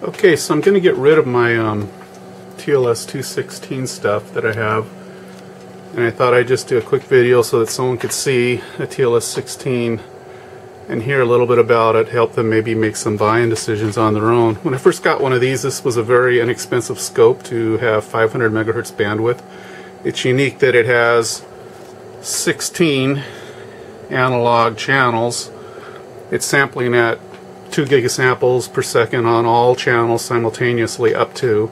Okay, so I'm going to get rid of my um, TLS 216 stuff that I have. And I thought I'd just do a quick video so that someone could see a TLS 16 and hear a little bit about it, help them maybe make some buying decisions on their own. When I first got one of these, this was a very inexpensive scope to have 500 megahertz bandwidth. It's unique that it has 16 analog channels. It's sampling at 2 gigasamples per second on all channels simultaneously up to.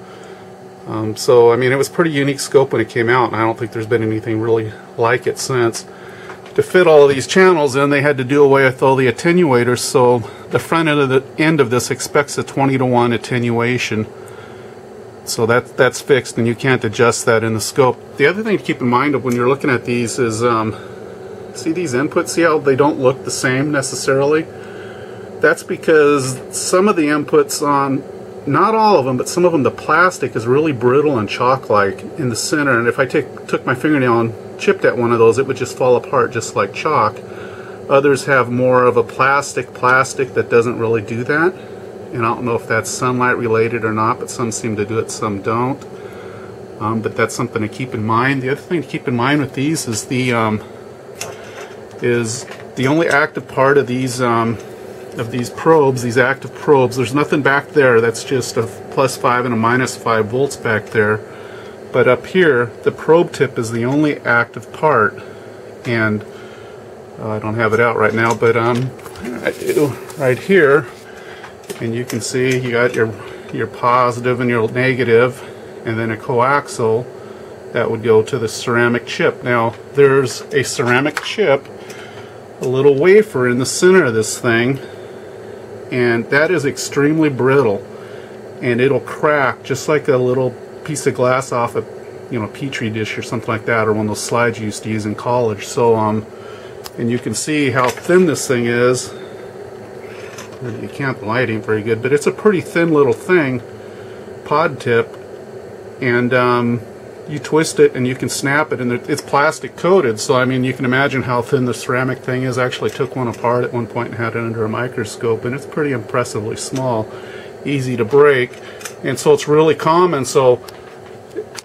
Um, so, I mean, it was pretty unique scope when it came out, and I don't think there's been anything really like it since. To fit all of these channels in, they had to do away with all the attenuators, so the front end of the end of this expects a 20 to 1 attenuation. So that that's fixed, and you can't adjust that in the scope. The other thing to keep in mind of when you're looking at these is, um, see these inputs, see how they don't look the same necessarily? That's because some of the inputs on, not all of them, but some of them, the plastic is really brittle and chalk-like in the center. And if I take, took my fingernail and chipped at one of those, it would just fall apart just like chalk. Others have more of a plastic plastic that doesn't really do that. And I don't know if that's sunlight related or not, but some seem to do it, some don't. Um, but that's something to keep in mind. The other thing to keep in mind with these is the um, is the only active part of these um, of these probes, these active probes, there's nothing back there that's just a plus 5 and a minus 5 volts back there. But up here, the probe tip is the only active part. And uh, I don't have it out right now, but um, I do right here. And you can see you got your, your positive and your negative, and then a coaxial that would go to the ceramic chip. Now, there's a ceramic chip, a little wafer in the center of this thing and that is extremely brittle and it'll crack just like a little piece of glass off a you know petri dish or something like that or one of those slides you used to use in college. So um and you can see how thin this thing is. You can't light ain't very good but it's a pretty thin little thing pod tip. And um, you twist it and you can snap it and it's plastic coated so I mean you can imagine how thin the ceramic thing is. I actually took one apart at one point and had it under a microscope and it's pretty impressively small easy to break and so it's really common. So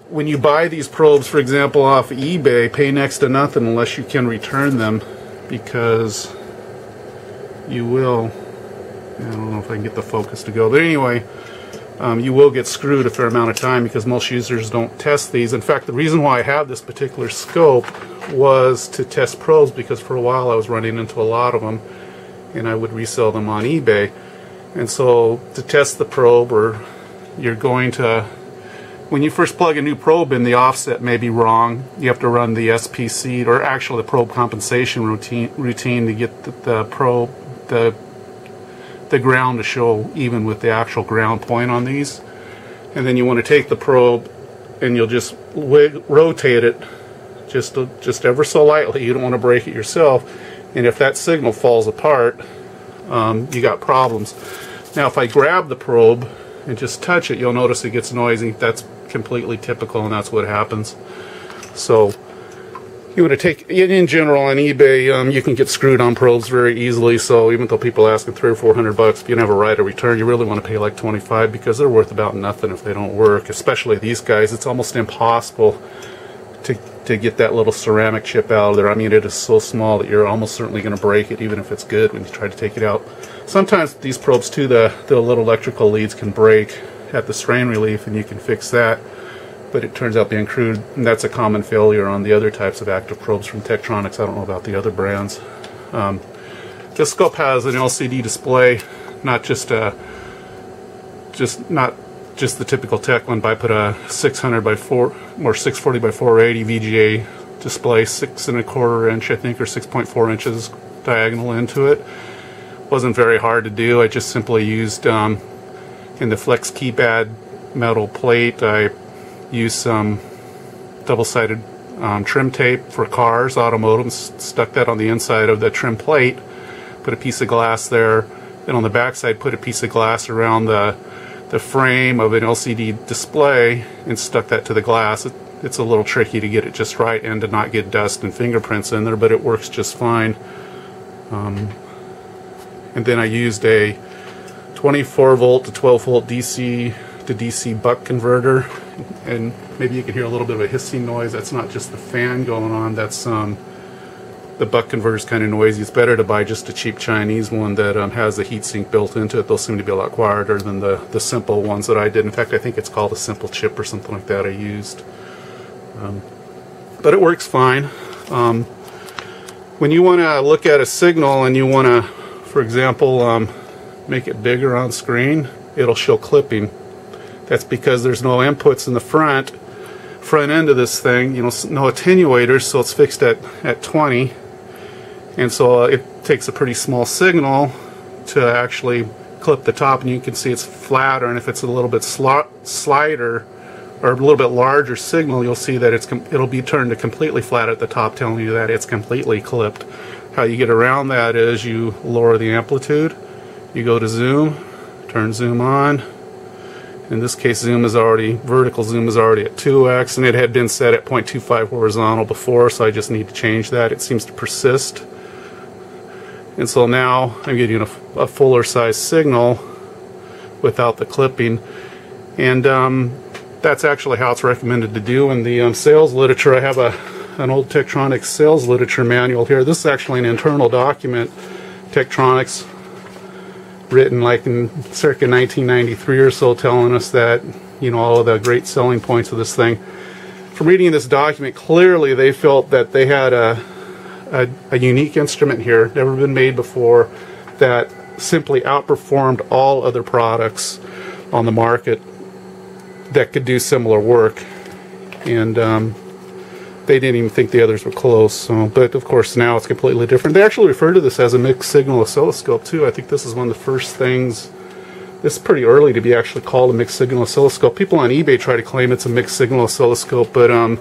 when you buy these probes for example off eBay pay next to nothing unless you can return them because you will I don't know if I can get the focus to go but anyway um, you will get screwed a fair amount of time because most users don't test these. In fact, the reason why I have this particular scope was to test probes because for a while I was running into a lot of them and I would resell them on eBay. And so to test the probe or you're going to when you first plug a new probe in the offset may be wrong you have to run the SPC or actually the probe compensation routine routine to get the, the probe the the ground to show even with the actual ground point on these. And then you want to take the probe and you'll just wig, rotate it just just ever so lightly. You don't want to break it yourself. And if that signal falls apart, um, you got problems. Now if I grab the probe and just touch it, you'll notice it gets noisy. That's completely typical and that's what happens. So you want to take in general on eBay, um, you can get screwed on probes very easily. So even though people are asking three or four hundred bucks, if you never right of return, you really want to pay like twenty five because they're worth about nothing if they don't work. Especially these guys, it's almost impossible to to get that little ceramic chip out of there. I mean, it is so small that you're almost certainly going to break it, even if it's good when you try to take it out. Sometimes these probes too, the the little electrical leads can break at the strain relief, and you can fix that but it turns out being crude, and that's a common failure on the other types of active probes from Tektronix. I don't know about the other brands. Um, this scope has an LCD display, not just a, just not just the typical Tek one, but I put a 600 by 4 or 640 by 480 VGA display, six and a quarter inch, I think, or 6.4 inches diagonal into it. Wasn't very hard to do. I just simply used um, in the flex keypad metal plate. I Use some double-sided um, trim tape for cars, automotive, stuck that on the inside of the trim plate, put a piece of glass there, and on the back side put a piece of glass around the, the frame of an LCD display and stuck that to the glass. It, it's a little tricky to get it just right and to not get dust and fingerprints in there, but it works just fine. Um, and then I used a 24 volt to 12 volt DC to DC buck converter and maybe you can hear a little bit of a hissing noise. That's not just the fan going on that's um, the buck converter is kind of noisy. It's better to buy just a cheap Chinese one that um, has the heatsink built into it. Those seem to be a lot quieter than the the simple ones that I did. In fact I think it's called a simple chip or something like that I used. Um, but it works fine. Um, when you want to look at a signal and you want to for example um, make it bigger on screen it'll show clipping that's because there's no inputs in the front front end of this thing, you know, no attenuators, so it's fixed at, at 20. And so uh, it takes a pretty small signal to actually clip the top, and you can see it's flatter, and if it's a little bit slider or a little bit larger signal, you'll see that it's it'll be turned to completely flat at the top, telling you that it's completely clipped. How you get around that is you lower the amplitude, you go to zoom, turn zoom on, in this case, zoom is already, vertical zoom is already at 2x, and it had been set at 0.25 horizontal before, so I just need to change that. It seems to persist. And so now I'm getting a, a fuller size signal without the clipping. And um, that's actually how it's recommended to do in the um, sales literature. I have a an old Tektronix sales literature manual here. This is actually an internal document. Tektronix written like in circa 1993 or so telling us that you know all of the great selling points of this thing. From reading this document clearly they felt that they had a, a, a unique instrument here never been made before that simply outperformed all other products on the market that could do similar work. And um, they didn't even think the others were close. So, but of course now it's completely different. They actually refer to this as a mixed signal oscilloscope too. I think this is one of the first things. This is pretty early to be actually called a mixed signal oscilloscope. People on eBay try to claim it's a mixed signal oscilloscope, but um,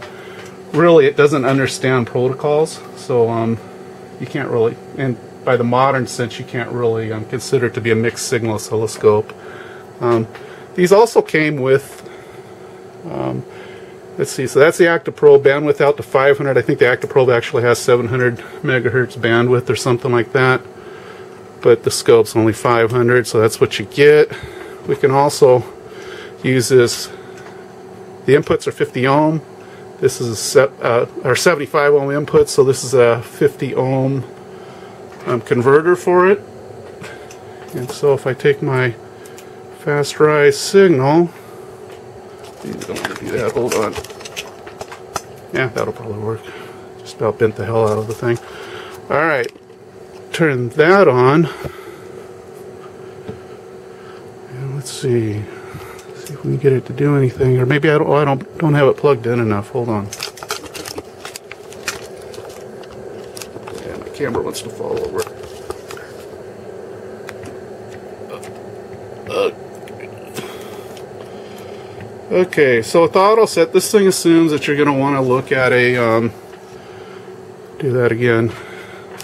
really it doesn't understand protocols. So um, you can't really, and by the modern sense, you can't really um, consider it to be a mixed signal oscilloscope. Um, these also came with um, Let's see, so that's the ActiProbe bandwidth out to 500. I think the ActiProbe actually has 700 megahertz bandwidth or something like that. But the scope's only 500, so that's what you get. We can also use this. The inputs are 50 ohm. This is a uh, our 75 ohm input, so this is a 50 ohm um, converter for it. And so if I take my fast rise signal, don't want to do that. Hold on. Yeah, that'll probably work. Just about bent the hell out of the thing. Alright. Turn that on. And let's see. Let's see if we can get it to do anything. Or maybe I don't, oh, I don't, don't have it plugged in enough. Hold on. Yeah, my camera wants to fall over. Okay, so with auto set, this thing assumes that you're going to want to look at a, um, do that again.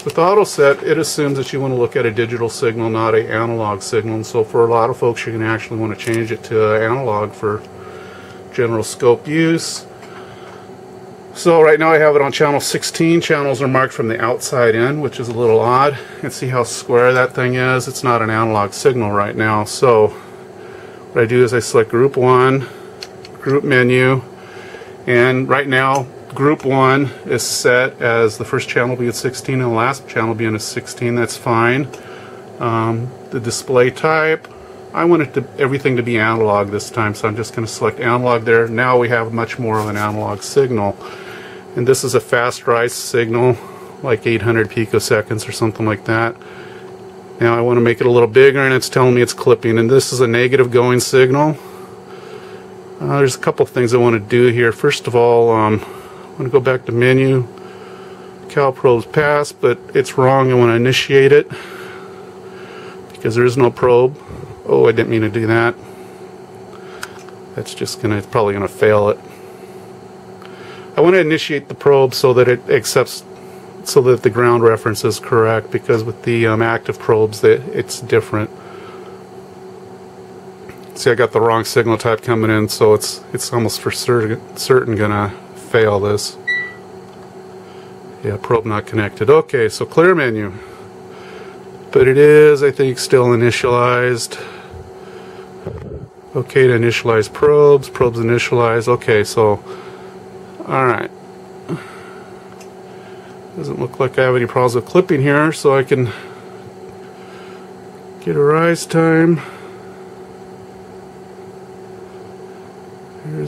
With auto set, it assumes that you want to look at a digital signal, not an analog signal. And so for a lot of folks, you're going to actually want to change it to analog for general scope use. So right now I have it on channel 16. Channels are marked from the outside in, which is a little odd. And see how square that thing is? It's not an analog signal right now. So what I do is I select group 1, group menu. And right now group 1 is set as the first channel being 16 and the last channel being a 16 that's fine. Um, the display type I want it to, everything to be analog this time so I'm just going to select analog there. Now we have much more of an analog signal. And this is a fast rise signal like 800 picoseconds or something like that. Now I want to make it a little bigger and it's telling me it's clipping. And this is a negative going signal uh, there's a couple things I want to do here. First of all, um, I want to go back to menu. CalProbe's passed, but it's wrong. I want to initiate it because there is no probe. Oh, I didn't mean to do that. That's just gonna, it's probably gonna fail it. I want to initiate the probe so that it accepts, so that the ground reference is correct because with the um, active probes that it's different. See, I got the wrong signal type coming in, so it's it's almost for certain, certain gonna fail this. Yeah, probe not connected. Okay, so clear menu. But it is, I think, still initialized. Okay to initialize probes, probes initialized Okay, so, alright. Doesn't look like I have any problems with clipping here, so I can get a rise time.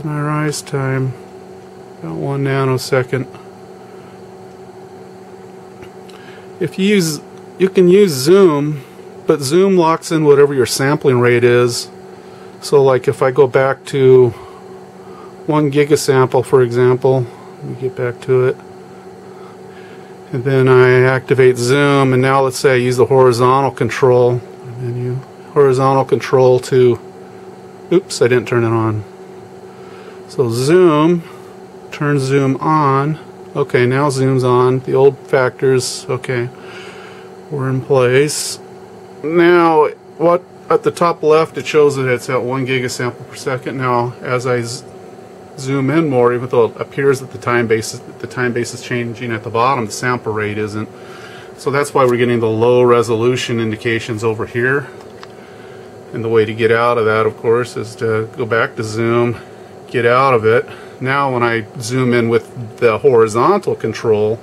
My rise time, about one nanosecond. If you use, you can use zoom, but zoom locks in whatever your sampling rate is. So like if I go back to one gigasample, for example, let me get back to it and then I activate zoom and now let's say I use the horizontal control menu horizontal control to oops I didn't turn it on so zoom turn zoom on. Okay now zoom's on. The old factors okay we're in place. Now what at the top left it shows that it's at one gigasample per second. Now as I zoom in more, even though it appears that the time base the time base is changing at the bottom, the sample rate isn't. So that's why we're getting the low resolution indications over here. And the way to get out of that, of course, is to go back to zoom, get out of it. Now when I zoom in with the horizontal control,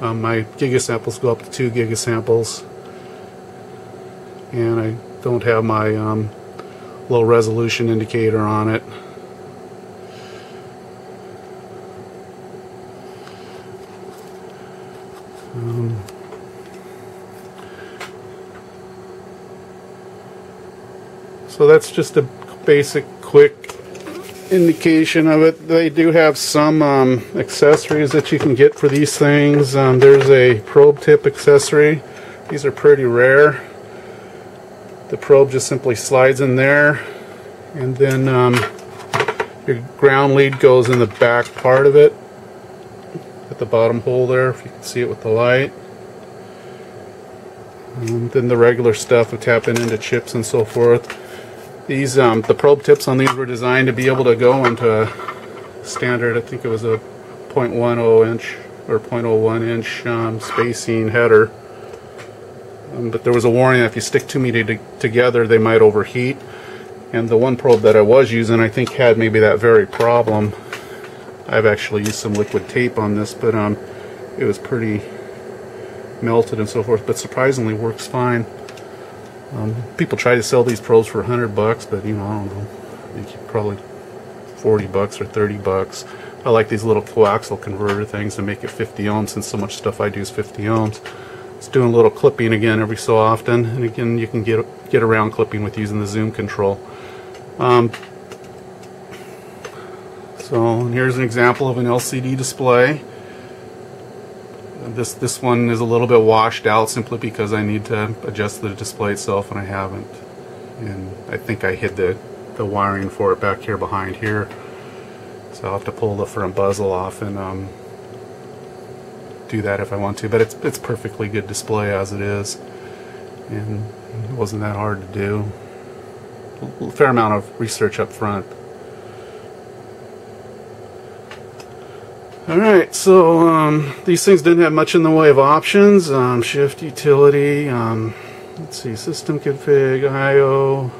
um, my gigasamples go up to 2 gigasamples. And I don't have my um, low resolution indicator on it. Um, so that's just a basic, quick indication of it. They do have some um, accessories that you can get for these things. Um, there's a probe tip accessory. These are pretty rare. The probe just simply slides in there and then um, your ground lead goes in the back part of it at the bottom hole there, if you can see it with the light. And then the regular stuff of tapping into chips and so forth. These, um, the probe tips on these were designed to be able to go into standard, I think it was a 0.10 inch or 0.01 inch um, spacing header. Um, but there was a warning that if you stick too many to together, they might overheat. And the one probe that I was using, I think, had maybe that very problem. I've actually used some liquid tape on this, but um, it was pretty melted and so forth, but surprisingly works fine. Um, people try to sell these probes for 100 bucks, but you know, I don't know, probably 40 bucks or 30 bucks. I like these little coaxial converter things to make it 50 ohms, since so much stuff I do is 50 ohms. It's doing a little clipping again every so often, and again, you can get get around clipping with using the zoom control. Um, so here's an example of an LCD display. This this one is a little bit washed out simply because I need to adjust the display itself and I haven't. And I think I hid the, the wiring for it back here behind here. So I'll have to pull the front bezel off and um, do that if I want to. But it's, it's perfectly good display as it is. And it wasn't that hard to do. A fair amount of research up front. Alright, so um, these things didn't have much in the way of options. Um, shift utility, um, let's see, system config, IO.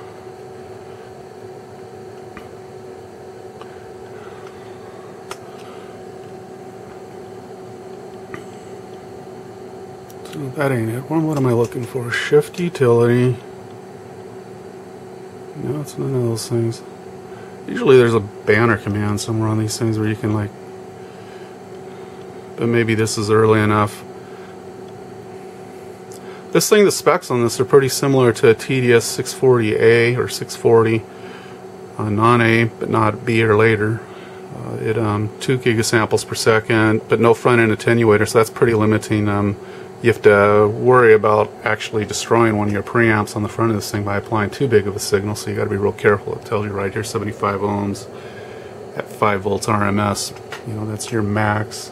So that ain't it. What am I looking for? Shift utility. No, it's none of those things. Usually there's a banner command somewhere on these things where you can like but maybe this is early enough. This thing, the specs on this are pretty similar to a TDS 640A or 640 uh, non-A, but not B or later. Uh, it um, 2 gigasamples per second, but no front-end attenuator, so that's pretty limiting. Um, you have to worry about actually destroying one of your preamps on the front of this thing by applying too big of a signal, so you got to be real careful. It tells you right here 75 ohms at 5 volts RMS. You know, that's your max.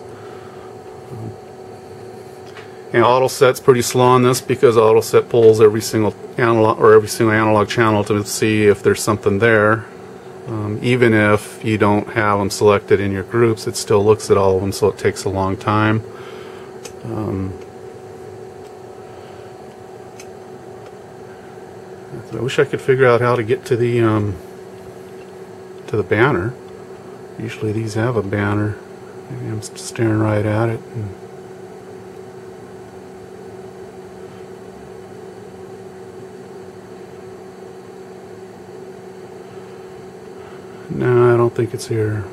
And auto set's pretty slow on this because auto set pulls every single analog or every single analog channel to see if there's something there. Um, even if you don't have them selected in your groups, it still looks at all of them, so it takes a long time. Um, I wish I could figure out how to get to the um, to the banner. Usually these have a banner. Maybe I'm staring right at it. No, I don't think it's here.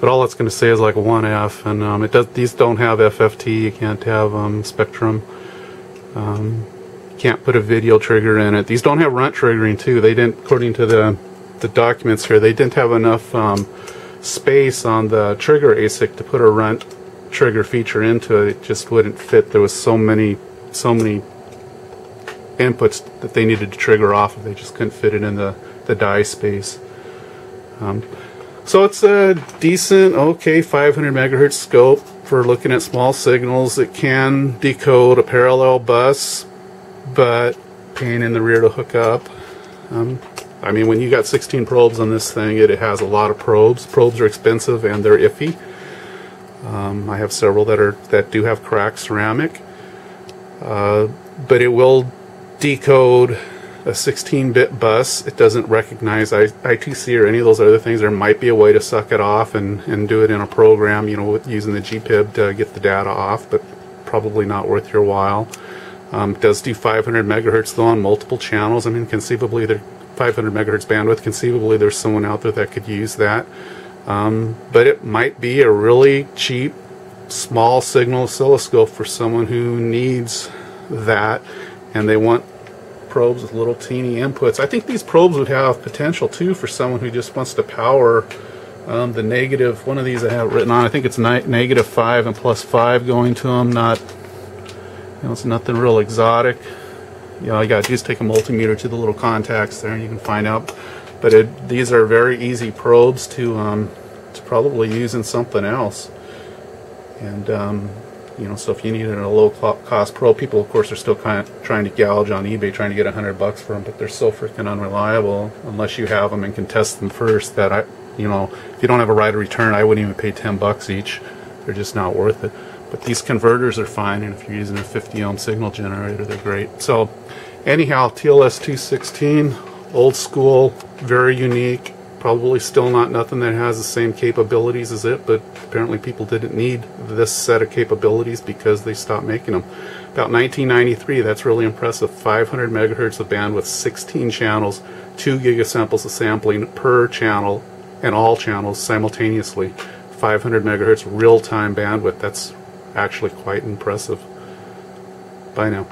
But all it's going to say is like 1F, and um, it does. These don't have FFT. You can't have um, Spectrum. Um, can't put a video trigger in it. These don't have runt triggering too. They didn't, according to the the documents here, they didn't have enough um, space on the trigger ASIC to put a runt trigger feature into it. It just wouldn't fit. There was so many, so many inputs that they needed to trigger off of. They just couldn't fit it in the the die space. Um, so it's a decent, okay, 500 megahertz scope for looking at small signals. It can decode a parallel bus, but pain in the rear to hook up. Um, I mean, when you got 16 probes on this thing, it, it, has a lot of probes. Probes are expensive and they're iffy. Um, I have several that are that do have cracked ceramic, uh, but it will decode a 16-bit bus. It doesn't recognize I I2C or any of those other things. There might be a way to suck it off and, and do it in a program, you know, with using the GPIB to get the data off, but probably not worth your while. Um, does do 500 megahertz though on multiple channels. I mean, conceivably, there 500 megahertz bandwidth. Conceivably, there's someone out there that could use that. Um, but it might be a really cheap, small signal oscilloscope for someone who needs that, and they want probes with little teeny inputs. I think these probes would have potential too for someone who just wants to power um, the. One of these I have written on. I think it's negative five and plus five going to them. Not you know, it's nothing real exotic. You know, you got to just take a multimeter to the little contacts there, and you can find out. But it, these are very easy probes to um, to probably use in something else. And um, you know, so if you needed a low cost probe, people of course are still kind of trying to gouge on eBay, trying to get a hundred bucks for them, but they're so freaking unreliable unless you have them and can test them first. That I, you know, if you don't have a right of return, I wouldn't even pay ten bucks each. They're just not worth it. But these converters are fine, and if you're using a 50 ohm signal generator, they're great. So, anyhow, TLS 216, old school, very unique. Probably still not nothing that has the same capabilities as it, but apparently people didn't need this set of capabilities because they stopped making them. About 1993, that's really impressive. 500 megahertz of bandwidth, 16 channels, 2 gigasamples of sampling per channel, and all channels simultaneously. 500 megahertz real-time bandwidth. That's actually quite impressive. Bye now.